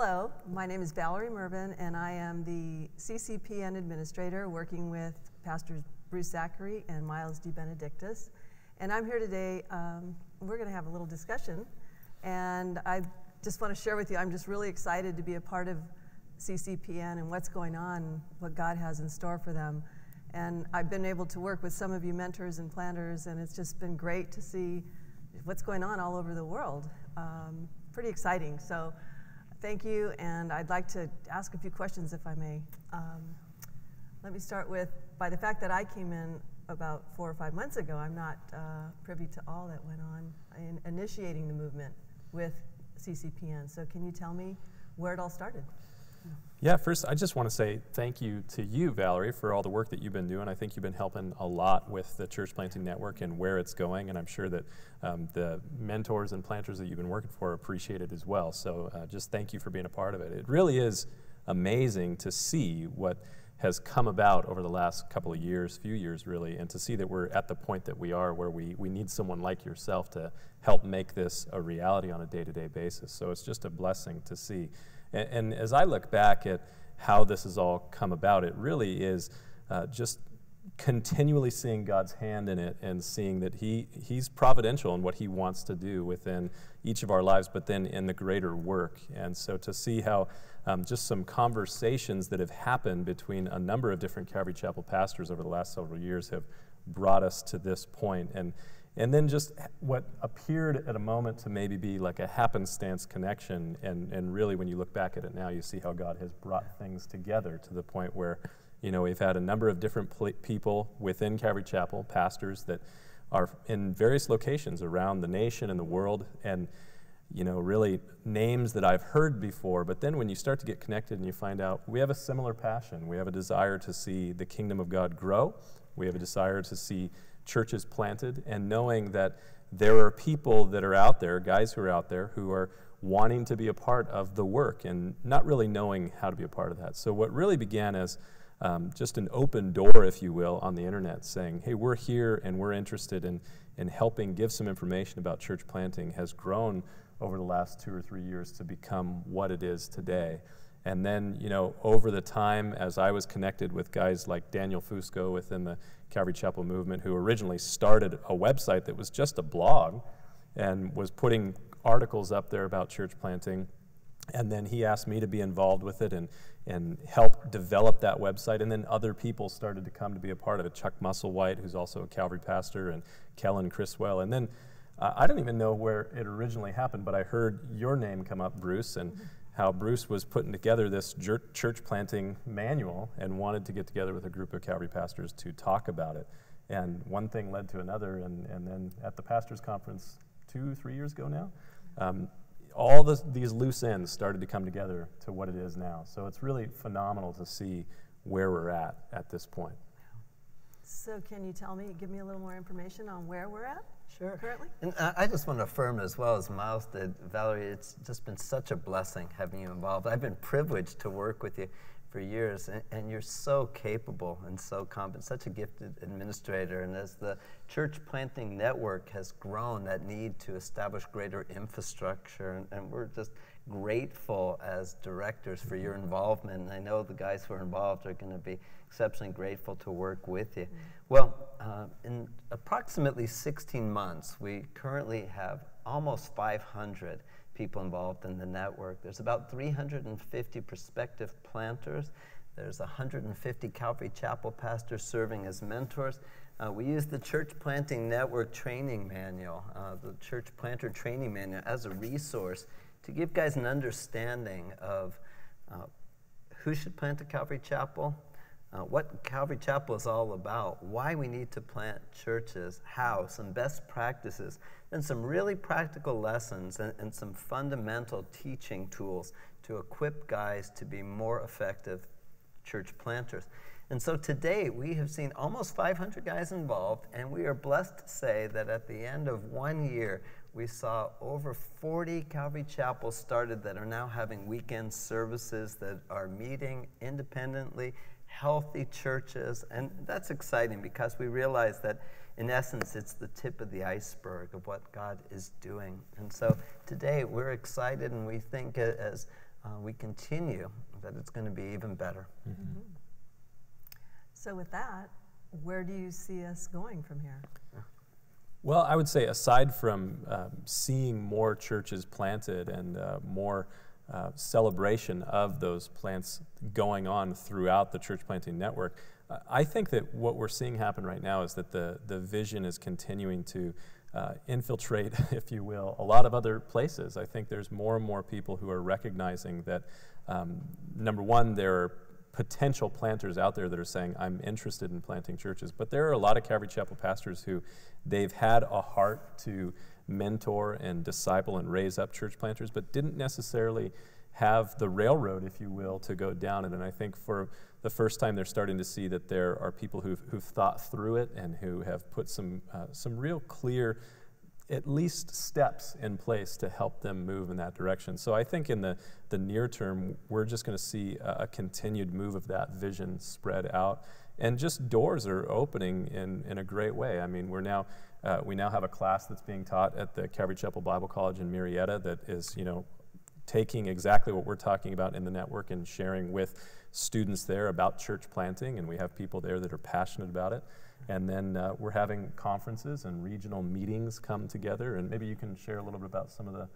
Hello, my name is Valerie Mervin, and I am the CCPN administrator working with Pastors Bruce Zachary and Miles D. Benedictus. And I'm here today, um, we're going to have a little discussion. And I just want to share with you, I'm just really excited to be a part of CCPN and what's going on, what God has in store for them. And I've been able to work with some of you mentors and planters, and it's just been great to see what's going on all over the world. Um, pretty exciting. So thank you, and I'd like to ask a few questions if I may. Um, let me start with by the fact that I came in about four or five months ago, I'm not uh, privy to all that went on in initiating the movement with CCPN. So, can you tell me where it all started? Yeah, first, I just want to say thank you to you, Valerie, for all the work that you've been doing. I think you've been helping a lot with the Church Planting Network and where it's going, and I'm sure that um, the mentors and planters that you've been working for appreciate it as well. So, uh, just thank you for being a part of it. It really is amazing to see what has come about over the last couple of years, few years really, and to see that we're at the point that we are where we, we need someone like yourself to help make this a reality on a day to day basis. So it's just a blessing to see. And, and, as I look back at how this has all come about, it really is uh, just continually seeing God's hand in it and seeing that he, He's providential in what He wants to do within each of our lives, but then in the greater work. And so to see how um, just some conversations that have happened between a number of different Calvary Chapel pastors over the last several years have brought us to this point. And, and then just what appeared at a moment to maybe be like a happenstance connection. And, and really, when you look back at it now, you see how God has brought things together to the point where, you know, we've had a number of different pl- people within Calvary Chapel, pastors that are in various locations around the nation and the world. And you know, really names that I've heard before. But then when you start to get connected and you find out we have a similar passion, we have a desire to see the kingdom of God grow, we have a desire to see churches planted, and knowing that there are people that are out there, guys who are out there, who are wanting to be a part of the work and not really knowing how to be a part of that. So, what really began as um, just an open door, if you will, on the internet saying, hey, we're here and we're interested in, in helping give some information about church planting has grown over the last two or three years to become what it is today. And then, you know, over the time, as I was connected with guys like Daniel Fusco within the Calvary Chapel movement, who originally started a website that was just a blog and was putting articles up there about church planting. And then he asked me to be involved with it and, and help develop that website. And then other people started to come to be a part of it. Chuck Musselwhite, who's also a Calvary pastor, and Kellen Chriswell. And then uh, I don't even know where it originally happened, but I heard your name come up, Bruce, and. How Bruce was putting together this church planting manual and wanted to get together with a group of Calvary pastors to talk about it. And one thing led to another, and, and then at the pastors' conference two, three years ago now, um, all these loose ends started to come together to what it is now. So it's really phenomenal to see where we're at at this point. So, can you tell me, give me a little more information on where we're at? Sure. Currently? And I just want to affirm as well as Miles did, Valerie, it's just been such a blessing having you involved. I've been privileged to work with you for years, and, and, you're so capable and so competent, such a gifted administrator. And as the church planting network has grown, that need to establish greater infrastructure, and, and we're just grateful as directors for your involvement. And I know the guys who are involved are going to be exceptionally grateful to work with you. Well, uh, in approximately 16 months, we currently have almost 500 people involved in the network. There's about 350 prospective planters. There's 150 Calvary Chapel pastors serving as mentors. Uh, we use the Church Planting Network Training Manual, uh, the Church Planter Training Manual, as a resource to give guys an understanding of uh, who should plant a Calvary Chapel, uh, what Calvary Chapel is all about, why we need to plant churches, how, some best practices, and some really practical lessons and, and some fundamental teaching tools to equip guys to be more effective church planters. And so today we have seen almost 500 guys involved, and we are blessed to say that at the end of one year, we saw over 40 Calvary chapels started that are now having weekend services that are meeting independently healthy churches. And that's exciting because we realize that, in essence, it's the tip of the iceberg of what God is doing. And so today we're excited and we think as uh, we continue, that it's going to be even better. Mm-hmm. So, with that, where do you see us going from here? Well, I would say aside from um, seeing more churches planted and uh, more uh, celebration of those plants going on throughout the church planting network, I think that what we're seeing happen right now is that the, the vision is continuing to uh, infiltrate, if you will, a lot of other places. I think there's more and more people who are recognizing that, um, number one, there are potential planters out there that are saying, I'm interested in planting churches. But there are a lot of Calvary Chapel pastors who they've had a heart to mentor and disciple and raise up church planters, but didn't necessarily have the railroad, if you will, to go down it. And I think for the first time, they're starting to see that there are people who've, who've thought through it and who have put some, uh, some real clear at least steps in place to help them move in that direction. So I think in the, the near term, we're just going to see a, a, continued move of that vision spread out. And just doors are opening in, in a great way. I mean, we're now, uh, we now have a class that's being taught at the Calvary Chapel Bible College in Murrieta that is, you know, taking exactly what we're talking about in the network and sharing with students there about church planting. And we have people there that are passionate about it. And then uh, we're having conferences and regional meetings come together. And maybe you can share a little bit about some of the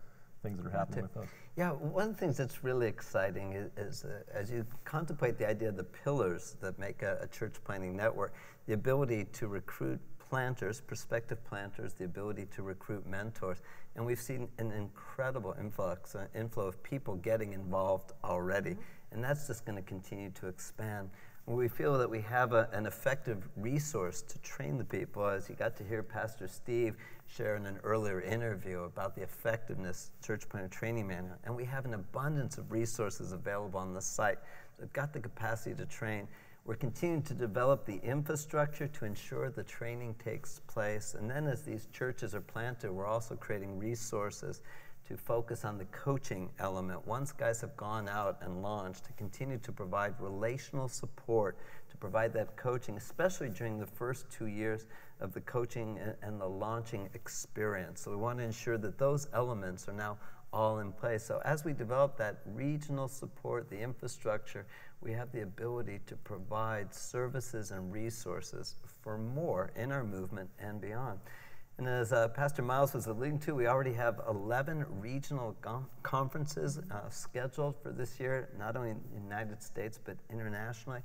things that are happening with those. Yeah, one of the things that's really exciting is, is uh, as you contemplate the idea of the pillars that make a, a church planting network, the ability to recruit planters, prospective planters, the ability to recruit mentors. And we've seen an incredible influx, uh, inflow of people getting involved already. Mm -hmm. And that's just going to continue to expand we feel that we have a, an effective resource to train the people, as you got to hear Pastor Steve share in an earlier interview about the effectiveness church planter training manual, and we have an abundance of resources available on the site. They've got the capacity to train. We're continuing to develop the infrastructure to ensure the training takes place. And then as these churches are planted, we're also creating resources to focus on the coaching element. Once guys have gone out and launched, to continue to provide relational support, to provide that coaching, especially during the first two years of the coaching and the launching experience. So we want to ensure that those elements are now all in place. So as we develop that regional support, the infrastructure, we have the ability to provide services and resources for more in our movement and beyond. And as uh, Pastor Miles was alluding to, we already have 11 regional conferences uh, scheduled for this year, not only in the United States, but internationally.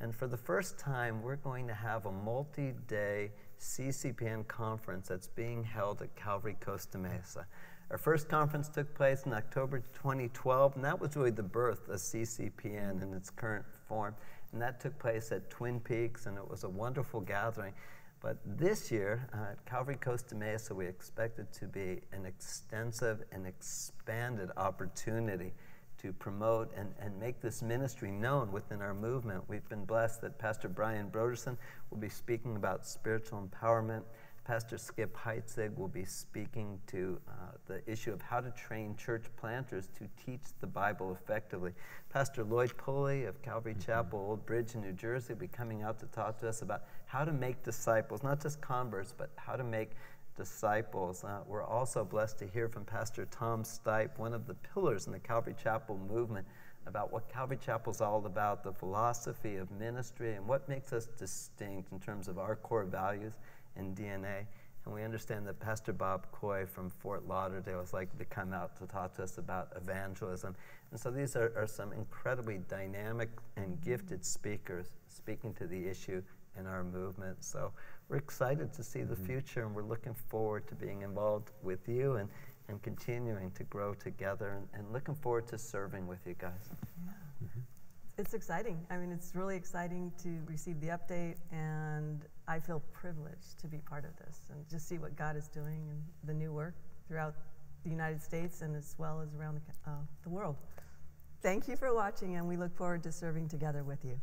And for the first time, we're going to have a multi day CCPN conference that's being held at Calvary Costa Mesa. Our first conference took place in October 2012, and that was really the birth of CCPN in its current form. And that took place at Twin Peaks, and it was a wonderful gathering. But this year, uh, Calvary Costa Mesa, we expect it to be an extensive and expanded opportunity to promote and, and make this ministry known within our movement. We've been blessed that Pastor Brian Brodersen will be speaking about spiritual empowerment. Pastor Skip Heitzig will be speaking to uh, the issue of how to train church planters to teach the Bible effectively. Pastor Lloyd Pulley of Calvary mm-hmm. Chapel, Old Bridge in New Jersey, will be coming out to talk to us about how to make disciples, not just converts, but how to make disciples. Uh, we're also blessed to hear from Pastor Tom Stipe, one of the pillars in the Calvary Chapel movement, about what Calvary Chapel is all about, the philosophy of ministry, and what makes us distinct in terms of our core values and DNA. And we understand that Pastor Bob Coy from Fort Lauderdale is likely to come out to talk to us about evangelism. And so these are, are some incredibly dynamic and gifted speakers speaking to the issue in our movement. So we're excited to see the mm-hmm. future and we're looking forward to being involved with you and, and continuing to grow together and, and looking forward to serving with you guys. Yeah. It's exciting. I mean, it's really exciting to receive the update, and I feel privileged to be part of this and just see what God is doing and the new work throughout the United States and as well as around the, uh, the world. Thank you for watching, and we look forward to serving together with you.